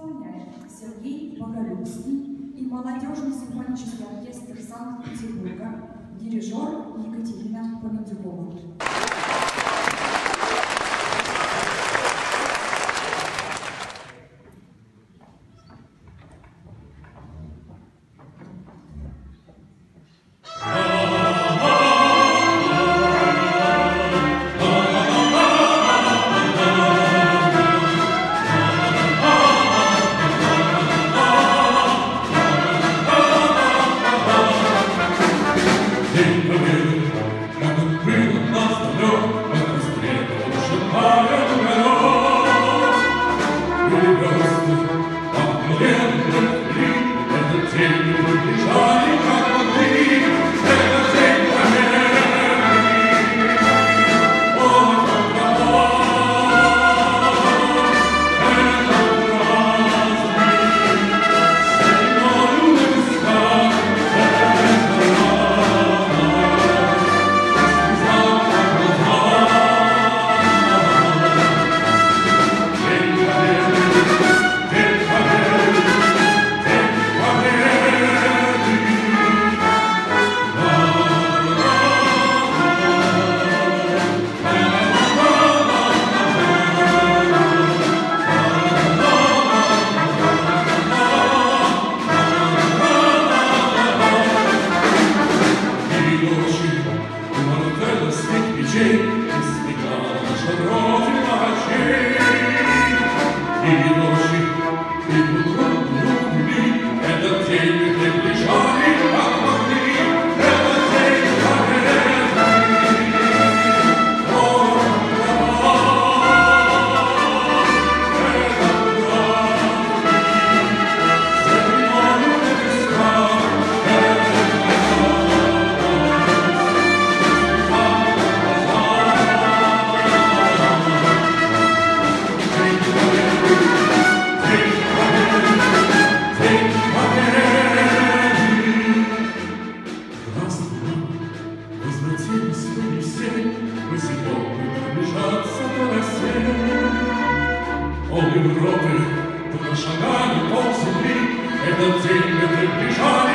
Исполняет Сергей Боголюбский и молодежный симфонический оркестр Санкт-Петербурга, дирижер Екатерина Помидюкова. Jake, smigaš od rozima Jake. I noši, i u robu, i. Европы, по шагами пол земли, этот день мы приближали